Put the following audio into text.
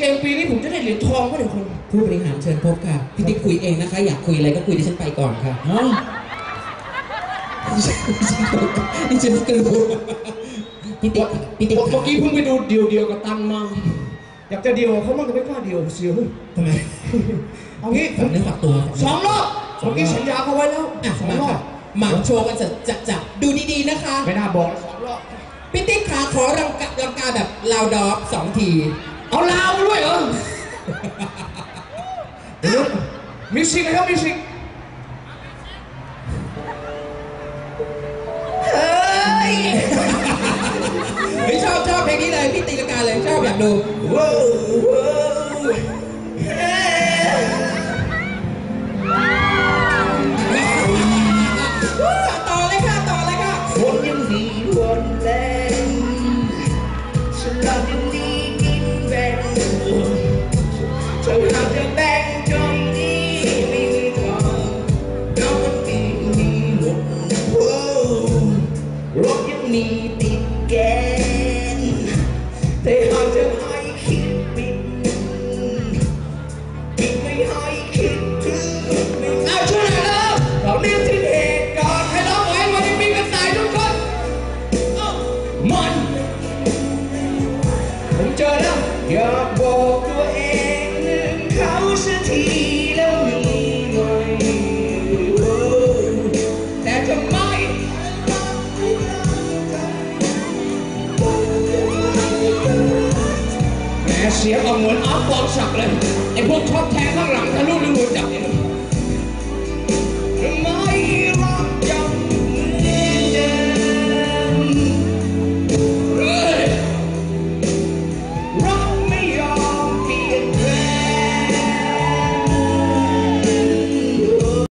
เกมปีนี้ผมจะได้เหรียญทองก็เดี๋ยวคุณผู้บริหารเชิญพบค่ะพี่ติ๊กคุยเองนะคะ อยากคุยอะไรก็คุยดิฉันไปก่อนค่ะฮะดิฉันดิฉันกลัวพี่ติ๊กพี่ติ๊กเมื่อกี้เพิ่งไปดูเดียวเดียวๆกับตันมาอยากจะเดียวเขามันก็ไม่กล้าเดียวเสียวทำไมเอางี้ผมเนื้อฝากตัวสองรอบเมื่อกี้สัญญาเขาไว้แล้วอะสองมารอบค่ะมาโชว์กันจะจะจะดูดีๆนะคะไม่น่าบอกสองรอบพี่ติ๊กขาขอรังกะรังกาแบบลาวดอฟสองที เอาลาวด้วยเหรอเดี๋ยวมิวสิกนะครับมิวสิกเฮ้ยไม่ชอบชอบเพลงนี้เลยพี่ตีลังกาเลยชอบอยากดู ว้าวว้าว ติดแกนแต่หากจะให้คิดบินบินไม่ให้คิดถึงเอาช่วยหน่อยแล้วเราเรียกที่เหตุการณ์ให้ร้องไว้วันนี้มีกันตายทุกคนมัน เสียงออกเหมือนออฟปองศักเลยไอ้พวกชอบแทงข้างหลังทะลุหรือหัวจับเนี่ย